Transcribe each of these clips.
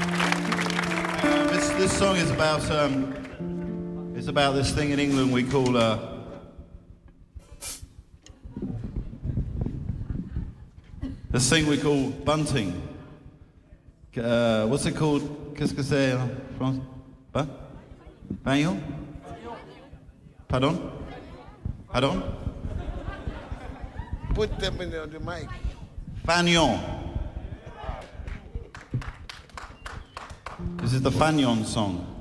This, this song is about um, it's about this thing in England we call uh, this thing we call bunting. Uh, what's it called? Qu'est-ce que c'est en France? Hein? Pardon? Pardon? Put them in the mic. Pagnon. This is the Fanion song.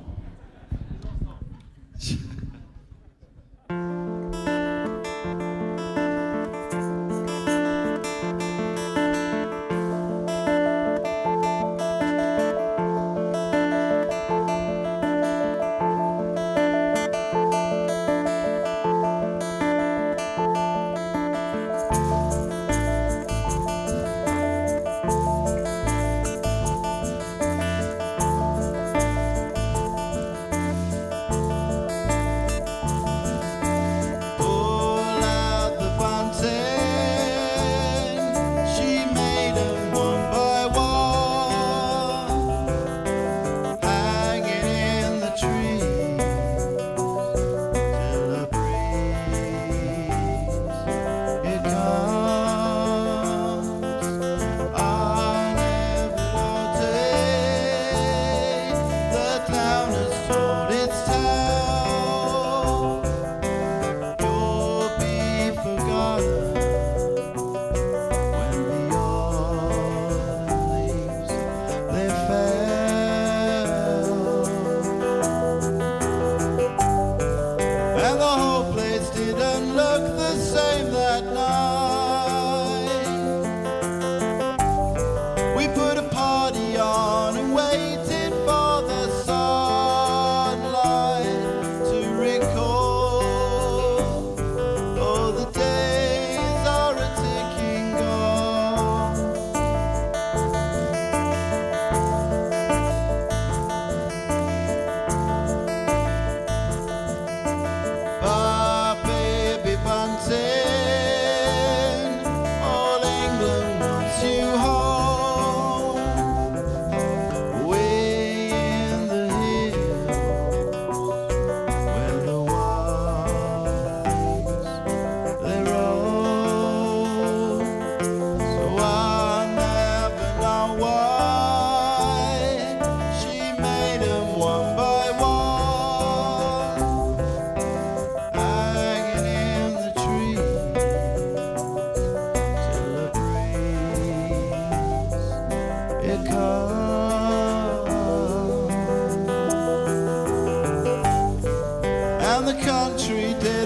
the country day.